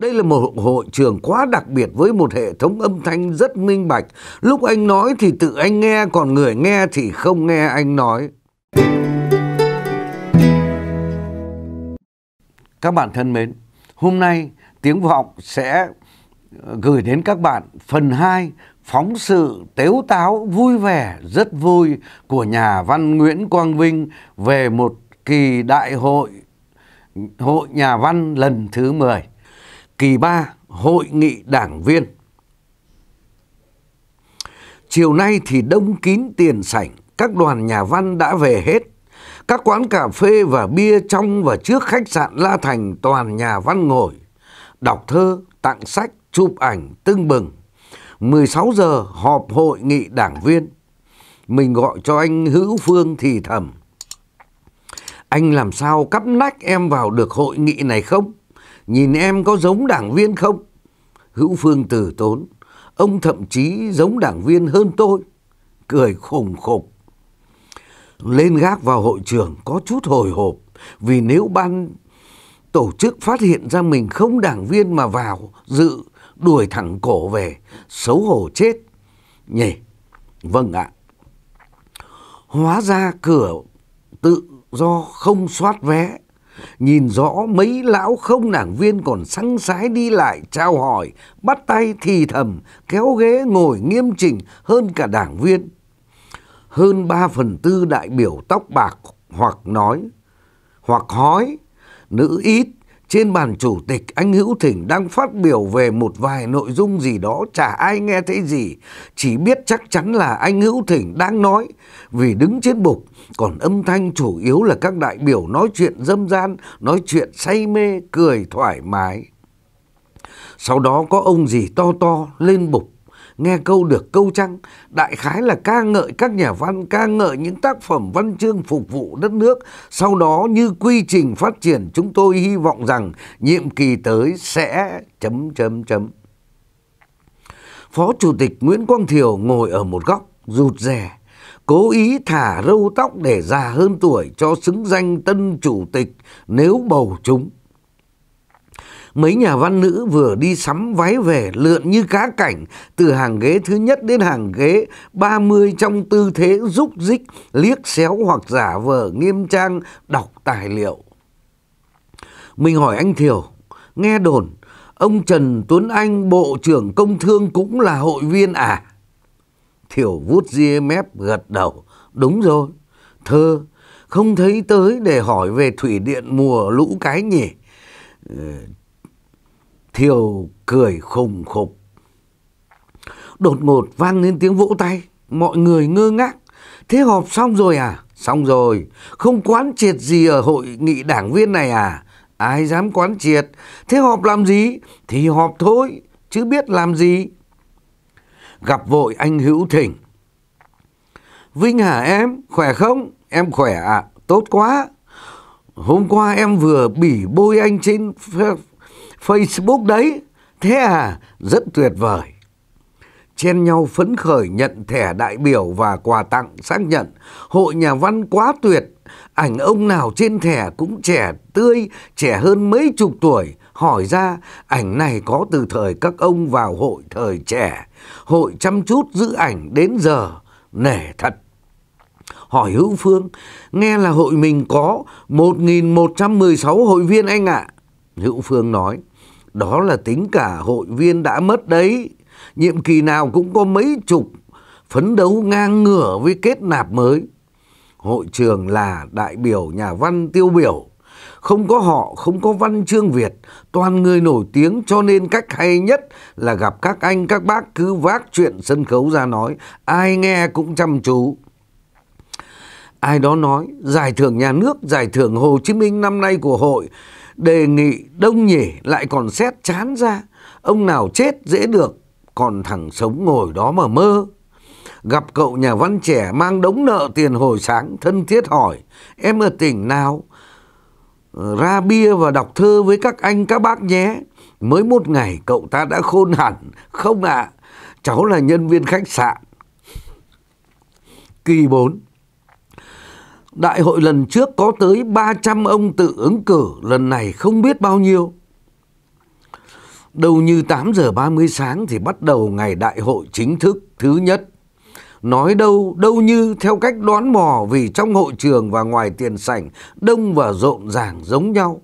Đây là một hội trường quá đặc biệt với một hệ thống âm thanh rất minh bạch. Lúc anh nói thì tự anh nghe, còn người nghe thì không nghe anh nói. Các bạn thân mến, hôm nay Tiếng Vọng sẽ gửi đến các bạn phần 2 phóng sự tếu táo vui vẻ rất vui của nhà văn Nguyễn Quang Vinh về một kỳ đại hội hội nhà văn lần thứ 10. Kỳ 3 Hội nghị đảng viên Chiều nay thì đông kín tiền sảnh, các đoàn nhà văn đã về hết. Các quán cà phê và bia trong và trước khách sạn La Thành toàn nhà văn ngồi, đọc thơ, tặng sách, chụp ảnh, tưng bừng. 16 giờ họp hội nghị đảng viên. Mình gọi cho anh Hữu Phương thì thầm. Anh làm sao cắp nách em vào được hội nghị này không? Nhìn em có giống đảng viên không? Hữu Phương từ tốn. Ông thậm chí giống đảng viên hơn tôi. Cười khủng khục. Lên gác vào hội trường có chút hồi hộp. Vì nếu ban tổ chức phát hiện ra mình không đảng viên mà vào dự đuổi thẳng cổ về, xấu hổ chết. Nhỉ? Vâng ạ. Hóa ra cửa tự do không soát vé. Nhìn rõ mấy lão không đảng viên còn săng sái đi lại trao hỏi, bắt tay thì thầm, kéo ghế ngồi nghiêm chỉnh hơn cả đảng viên. Hơn ba phần tư đại biểu tóc bạc hoặc nói, hoặc hói, nữ ít, trên bàn chủ tịch anh Hữu Thỉnh đang phát biểu về một vài nội dung gì đó chả ai nghe thấy gì. Chỉ biết chắc chắn là anh Hữu Thỉnh đang nói vì đứng trên bục. Còn âm thanh chủ yếu là các đại biểu nói chuyện dâm gian, nói chuyện say mê, cười thoải mái. Sau đó có ông gì to to lên bục nghe câu được câu chăng đại khái là ca ngợi các nhà văn, ca ngợi những tác phẩm văn chương phục vụ đất nước. Sau đó như quy trình phát triển chúng tôi hy vọng rằng nhiệm kỳ tới sẽ chấm chấm chấm. Phó Chủ tịch Nguyễn Quang Thiều ngồi ở một góc, rụt rè, cố ý thả râu tóc để già hơn tuổi cho xứng danh tân chủ tịch nếu bầu chúng. Mấy nhà văn nữ vừa đi sắm váy về lượn như cá cảnh từ hàng ghế thứ nhất đến hàng ghế 30 trong tư thế rúc rích, liếc xéo hoặc giả vờ nghiêm trang đọc tài liệu. Mình hỏi anh Thiều, nghe đồn ông Trần Tuấn Anh Bộ trưởng Công Thương cũng là hội viên à? Thiều vuốt ria mép gật đầu, đúng rồi, thơ, không thấy tới để hỏi về thủy điện mùa lũ cái nhỉ? Ờ, Thiều cười khùng khục. Đột ngột vang lên tiếng vỗ tay. Mọi người ngơ ngác. Thế họp xong rồi à? Xong rồi. Không quán triệt gì ở hội nghị đảng viên này à? Ai dám quán triệt? Thế họp làm gì? Thì họp thôi. Chứ biết làm gì? Gặp vội anh Hữu thỉnh Vinh hả em? Khỏe không? Em khỏe ạ. À? Tốt quá. Hôm qua em vừa bỉ bôi anh trên Facebook đấy. Thế à, rất tuyệt vời. Chen nhau phấn khởi nhận thẻ đại biểu và quà tặng xác nhận. Hội nhà văn quá tuyệt. Ảnh ông nào trên thẻ cũng trẻ tươi, trẻ hơn mấy chục tuổi. Hỏi ra, ảnh này có từ thời các ông vào hội thời trẻ. Hội chăm chút giữ ảnh đến giờ. Nể thật. Hỏi Hữu Phương, nghe là hội mình có 1.116 hội viên anh ạ. À. Hữu Phương nói, đó là tính cả hội viên đã mất đấy. Nhiệm kỳ nào cũng có mấy chục, phấn đấu ngang ngửa với kết nạp mới. Hội trường là đại biểu nhà văn tiêu biểu. Không có họ, không có văn chương Việt, toàn người nổi tiếng cho nên cách hay nhất là gặp các anh các bác cứ vác chuyện sân khấu ra nói, ai nghe cũng chăm chú. Ai đó nói, giải thưởng nhà nước, giải thưởng Hồ Chí Minh năm nay của hội đề nghị đông nhỉ lại còn xét chán ra. Ông nào chết dễ được, còn thằng sống ngồi đó mà mơ. Gặp cậu nhà văn trẻ mang đống nợ tiền hồi sáng thân thiết hỏi, em ở tỉnh nào? Ờ, ra bia và đọc thơ với các anh các bác nhé. Mới một ngày cậu ta đã khôn hẳn. Không ạ, à, cháu là nhân viên khách sạn. Kỳ 4 Đại hội lần trước có tới 300 ông tự ứng cử, lần này không biết bao nhiêu. Đâu như 8 giờ 30 sáng thì bắt đầu ngày đại hội chính thức thứ nhất. Nói đâu, đâu như theo cách đoán mò vì trong hội trường và ngoài tiền sảnh đông và rộn ràng giống nhau.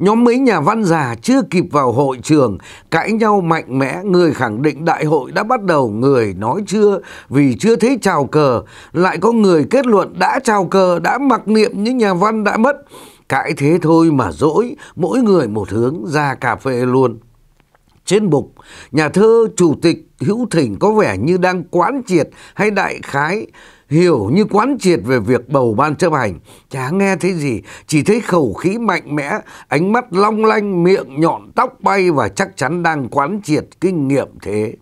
Nhóm mấy nhà văn già chưa kịp vào hội trường, cãi nhau mạnh mẽ, người khẳng định đại hội đã bắt đầu, người nói chưa vì chưa thấy chào cờ. Lại có người kết luận đã chào cờ, đã mặc niệm những nhà văn đã mất. Cãi thế thôi mà dỗi, mỗi người một hướng ra cà phê luôn. Trên bục, nhà thơ chủ tịch Hữu Thỉnh có vẻ như đang quán triệt hay đại khái hiểu như quán triệt về việc bầu ban chấp hành. Chả nghe thấy gì, chỉ thấy khẩu khí mạnh mẽ, ánh mắt long lanh, miệng nhọn tóc bay và chắc chắn đang quán triệt kinh nghiệm thế.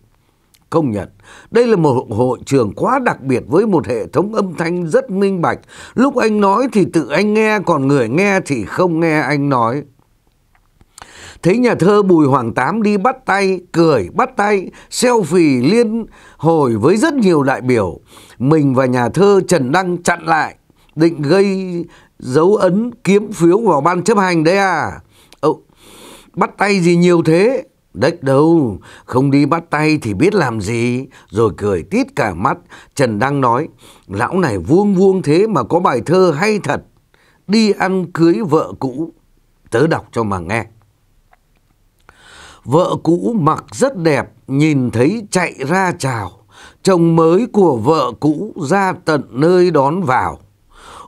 Công nhận, đây là một hội trường quá đặc biệt với một hệ thống âm thanh rất minh bạch. Lúc anh nói thì tự anh nghe, còn người nghe thì không nghe anh nói. Thấy nhà thơ Bùi Hoàng Tám đi bắt tay, cười bắt tay, selfie liên hồi với rất nhiều đại biểu. Mình và nhà thơ Trần Đăng chặn lại, định gây dấu ấn kiếm phiếu vào ban chấp hành đấy à. Ồ, bắt tay gì nhiều thế? Đếch đâu, không đi bắt tay thì biết làm gì. Rồi cười tít cả mắt, Trần Đăng nói, lão này vuông vuông thế mà có bài thơ hay thật. Đi ăn cưới vợ cũ. Tớ đọc cho mà nghe. Vợ cũ mặc rất đẹp, nhìn thấy chạy ra chào. Chồng mới của vợ cũ ra tận nơi đón vào.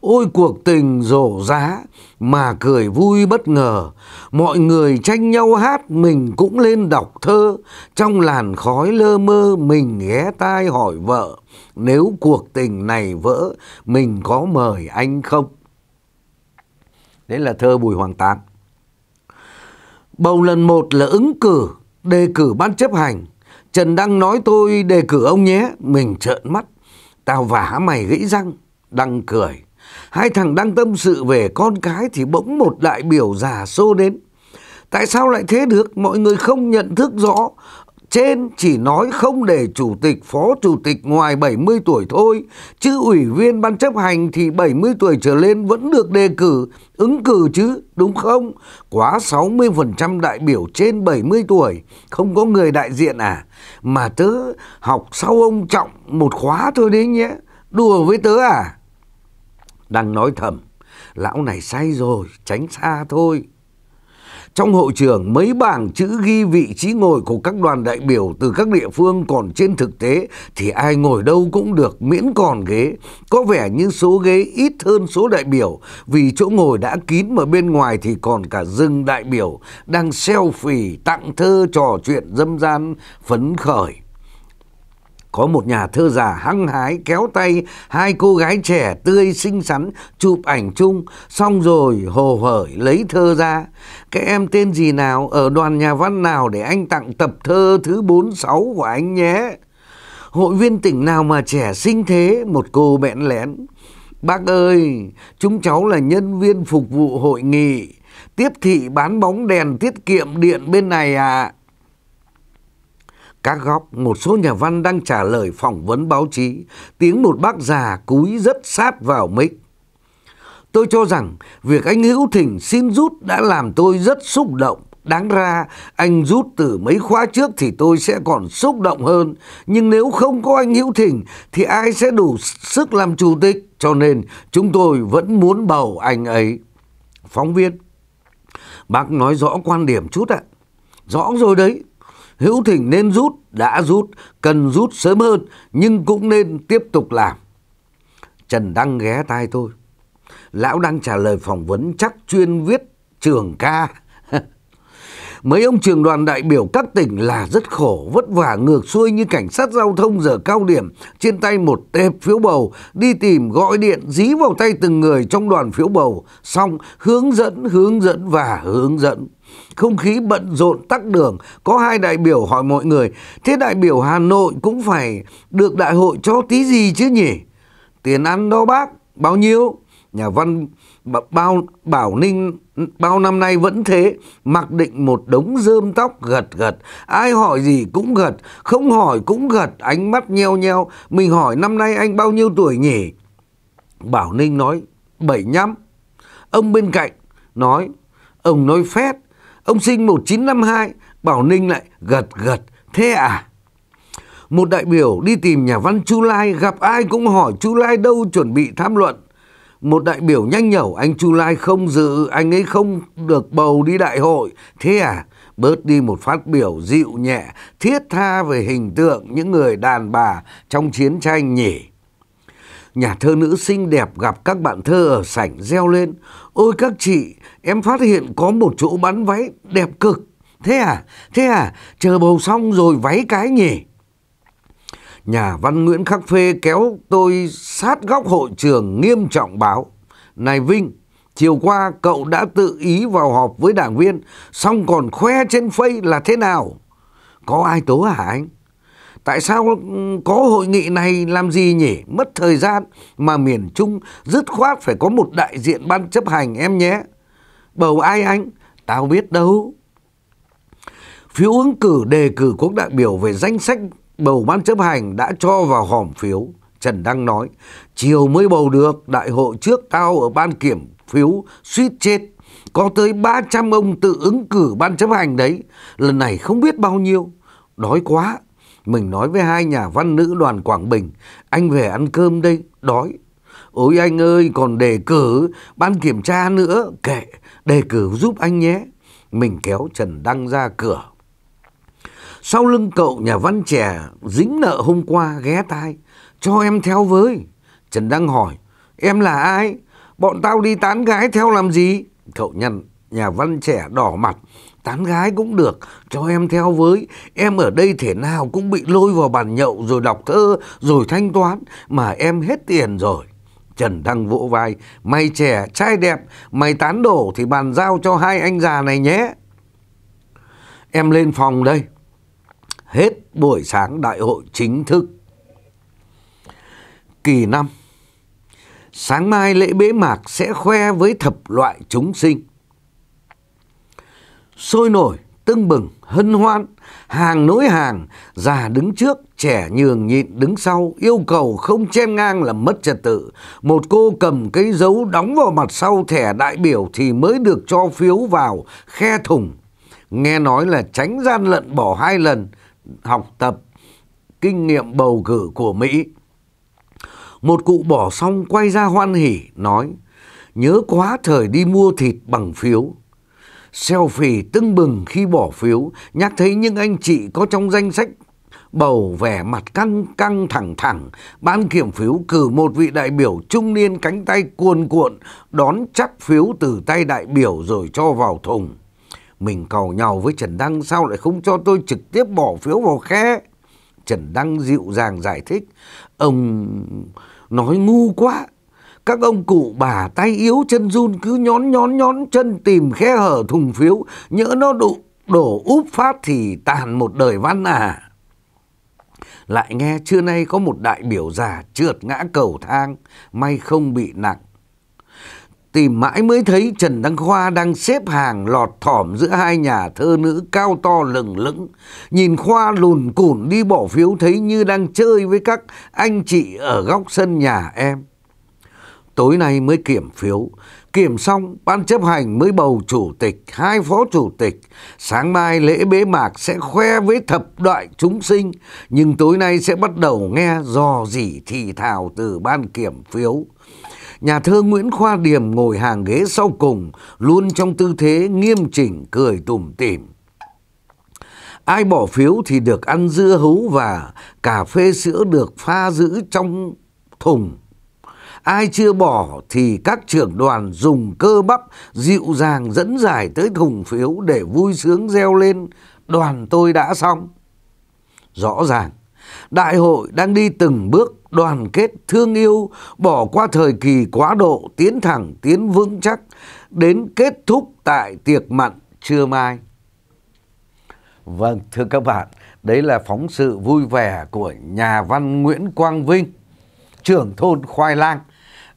Ôi cuộc tình rổ giá mà cười vui bất ngờ. Mọi người tranh nhau hát mình cũng lên đọc thơ. Trong làn khói lơ mơ mình ghé tai hỏi vợ. Nếu cuộc tình này vỡ mình có mời anh không? Đấy là thơ Bùi Hoàng Tám. Bầu lần một là ứng cử, đề cử ban chấp hành. Trần Đăng nói tôi đề cử ông nhé. Mình trợn mắt. Tao vả mày gãy răng. Đăng cười. Hai thằng đang tâm sự về con cái thì bỗng một đại biểu già xô đến. Tại sao lại thế được? Mọi người không nhận thức rõ trên chỉ nói không để chủ tịch, phó chủ tịch ngoài 70 tuổi thôi, chứ ủy viên ban chấp hành thì 70 tuổi trở lên vẫn được đề cử, ứng cử chứ, đúng không? Quá 60% đại biểu trên 70 tuổi, không có người đại diện à? Mà tớ học sau ông Trọng một khóa thôi đấy nhé, đùa với tớ à? Đang nói thầm, lão này say rồi, tránh xa thôi. Trong hội trường, mấy bảng chữ ghi vị trí ngồi của các đoàn đại biểu từ các địa phương còn trên thực tế thì ai ngồi đâu cũng được miễn còn ghế. Có vẻ như số ghế ít hơn số đại biểu vì chỗ ngồi đã kín mà bên ngoài thì còn cả rừng đại biểu đang selfie, tặng thơ, trò chuyện dâm gian, phấn khởi. Có một nhà thơ già hăng hái kéo tay hai cô gái trẻ tươi xinh xắn chụp ảnh chung xong rồi hồ hởi lấy thơ ra. Cái em tên gì nào ở đoàn nhà văn nào để anh tặng tập thơ thứ 46 của anh nhé. Hội viên tỉnh nào mà trẻ xinh thế một cô bẽn lén. Bác ơi, chúng cháu là nhân viên phục vụ hội nghị. Tiếp thị bán bóng đèn tiết kiệm điện bên này à. Các góc, một số nhà văn đang trả lời phỏng vấn báo chí, tiếng một bác già cúi rất sát vào mic. Tôi cho rằng việc anh Hữu Thỉnh xin rút đã làm tôi rất xúc động. Đáng ra anh rút từ mấy khóa trước thì tôi sẽ còn xúc động hơn. Nhưng nếu không có anh Hữu Thỉnh thì ai sẽ đủ sức làm chủ tịch. Cho nên chúng tôi vẫn muốn bầu anh ấy. Phóng viên, bác nói rõ quan điểm chút ạ. Rõ rồi đấy, Hữu Thỉnh nên rút, đã rút, cần rút sớm hơn, nhưng cũng nên tiếp tục làm. Trần Đăng ghé tai tôi. Lão đang trả lời phỏng vấn chắc chuyên viết trường ca. Mấy ông trường đoàn đại biểu các tỉnh là rất khổ, vất vả ngược xuôi như cảnh sát giao thông giờ cao điểm, trên tay một tệp phiếu bầu, đi tìm gọi điện dí vào tay từng người trong đoàn phiếu bầu, xong hướng dẫn, hướng dẫn và hướng dẫn. Không khí bận rộn tắc đường, có hai đại biểu hỏi mọi người, thế đại biểu Hà Nội cũng phải được đại hội cho tí gì chứ nhỉ? Tiền ăn đó bác, bao nhiêu? Nhà văn bao Bảo Ninh bao năm nay vẫn thế, mặc định một đống rơm tóc gật gật, ai hỏi gì cũng gật, không hỏi cũng gật, ánh mắt nheo nheo, mình hỏi năm nay anh bao nhiêu tuổi nhỉ? Bảo Ninh nói 75. Ông bên cạnh nói, ông nói phét, ông sinh 1952, Bảo Ninh lại gật gật. Thế à? Một đại biểu đi tìm nhà văn Chu Lai gặp ai cũng hỏi Chu Lai đâu chuẩn bị tham luận. Một đại biểu nhanh nhẩu anh Chu Lai không dự, anh ấy không được bầu đi đại hội. Thế à? Bớt đi một phát biểu dịu nhẹ, thiết tha về hình tượng những người đàn bà trong chiến tranh nhỉ. Nhà thơ nữ xinh đẹp gặp các bạn thơ ở sảnh reo lên. Ôi các chị, em phát hiện có một chỗ bắn váy đẹp cực. Thế à? Thế à? Chờ bầu xong rồi váy cái nhỉ? Nhà văn Nguyễn Khắc Phê kéo tôi sát góc hội trường nghiêm trọng báo. Này Vinh, chiều qua cậu đã tự ý vào họp với đảng viên, xong còn khoe trên phây là thế nào? Có ai tố hả anh? Tại sao có hội nghị này làm gì nhỉ? Mất thời gian mà miền Trung dứt khoát phải có một đại diện ban chấp hành em nhé. Bầu ai anh? Tao biết đâu. Phiếu ứng cử đề cử quốc đại biểu về danh sách bầu ban chấp hành đã cho vào hòm phiếu. Trần Đăng nói, chiều mới bầu được, đại hội trước tao ở ban kiểm phiếu suýt chết. Có tới 300 ông tự ứng cử ban chấp hành đấy, lần này không biết bao nhiêu. Đói quá, mình nói với hai nhà văn nữ đoàn Quảng Bình, anh về ăn cơm đây, đói. Ôi anh ơi, còn đề cử, ban kiểm tra nữa, kệ, đề cử giúp anh nhé. Mình kéo Trần Đăng ra cửa. Sau lưng cậu nhà văn trẻ dính nợ hôm qua ghé tai, cho em theo với. Trần Đăng hỏi, em là ai? Bọn tao đi tán gái theo làm gì? Cậu nhăn, nhà văn trẻ đỏ mặt, tán gái cũng được, cho em theo với. Em ở đây thể nào cũng bị lôi vào bàn nhậu rồi đọc thơ, rồi thanh toán, mà em hết tiền rồi. Trần Đăng vỗ vai, mày trẻ, trai đẹp, mày tán đổ thì bàn giao cho hai anh già này nhé. Em lên phòng đây. Hết buổi sáng đại hội chính thức. Kỳ năm Sáng mai lễ bế mạc sẽ khoe với thập loại chúng sinh sôi nổi, tưng bừng, hân hoan, hàng nối hàng, già đứng trước, trẻ nhường nhịn đứng sau, yêu cầu không chen ngang là mất trật tự. Một cô cầm cái dấu đóng vào mặt sau thẻ đại biểu thì mới được cho phiếu vào khe thùng. Nghe nói là tránh gian lận bỏ hai lần học tập kinh nghiệm bầu cử của Mỹ. Một cụ bỏ xong quay ra hoan hỉ nói Nhớ quá thời đi mua thịt bằng phiếu selfie tưng bừng khi bỏ phiếu, nhắc thấy những anh chị có trong danh sách bầu vẻ mặt căng căng thẳng thẳng, ban kiểm phiếu cử một vị đại biểu trung niên cánh tay cuồn cuộn đón chắc phiếu từ tay đại biểu rồi cho vào thùng. Mình cầu nhau với Trần Đăng sao lại không cho tôi trực tiếp bỏ phiếu vào khe? Trần Đăng dịu dàng giải thích, ông nói ngu quá, các ông cụ bà tay yếu chân run cứ nhón nhón nhón chân tìm khe hở thùng phiếu, nhỡ nó đụ, đổ úp phát thì tàn một đời văn à. Lại nghe trưa nay có một đại biểu già trượt ngã cầu thang, may không bị nặng. Tìm mãi mới thấy Trần Đăng Khoa đang xếp hàng lọt thỏm giữa hai nhà thơ nữ cao to lừng lững. Nhìn Khoa lùn cùn đi bỏ phiếu thấy như đang chơi với các anh chị ở góc sân nhà em. Tối nay mới kiểm phiếu, kiểm xong ban chấp hành mới bầu chủ tịch, hai phó chủ tịch. Sáng mai lễ bế mạc sẽ khoe với thập đại chúng sinh, nhưng tối nay sẽ bắt đầu nghe dò dỉ thì thào từ ban kiểm phiếu. Nhà thơ Nguyễn Khoa Điềm ngồi hàng ghế sau cùng, luôn trong tư thế nghiêm chỉnh cười tủm tỉm. Ai bỏ phiếu thì được ăn dưa hấu và cà phê sữa được pha giữ trong thùng. Ai chưa bỏ thì các trưởng đoàn dùng cơ bắp dịu dàng dẫn dài tới thùng phiếu để vui sướng reo lên đoàn tôi đã xong. Rõ ràng, đại hội đang đi từng bước đoàn kết thương yêu, bỏ qua thời kỳ quá độ, tiến thẳng, tiến vững chắc, đến kết thúc tại tiệc mặn trưa mai. Vâng, thưa các bạn, đấy là phóng sự vui vẻ của nhà văn Nguyễn Quang Vinh, trưởng thôn Khoai Lang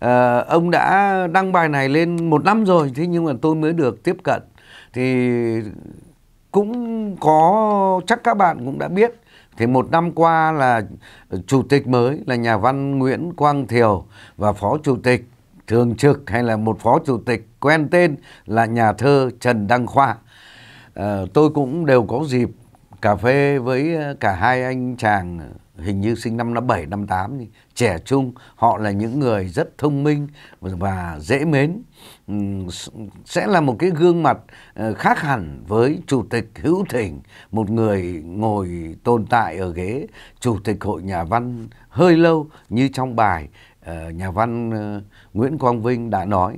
à, ông đã đăng bài này lên một năm rồi thế nhưng mà tôi mới được tiếp cận thì cũng có chắc các bạn cũng đã biết thì một năm qua là chủ tịch mới là nhà văn Nguyễn Quang Thiều và phó chủ tịch thường trực hay là một phó chủ tịch quen tên là nhà thơ Trần Đăng Khoa. À, tôi cũng đều có dịp cà phê với ờ, cả hai anh chàng hình như sinh năm năm 7, năm 8 thì trẻ trung, họ là những người rất thông minh và dễ mến. Ừ, sẽ là một cái gương mặt ờ, khác hẳn với Chủ tịch Hữu Thỉnh, một người ngồi tồn tại ở ghế Chủ tịch Hội Nhà văn hơi lâu như trong bài ờ, nhà văn ờ, Nguyễn Quang Vinh đã nói.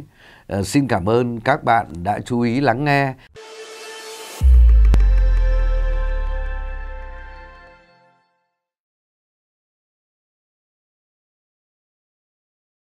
Xin cảm ơn các bạn đã chú ý lắng nghe.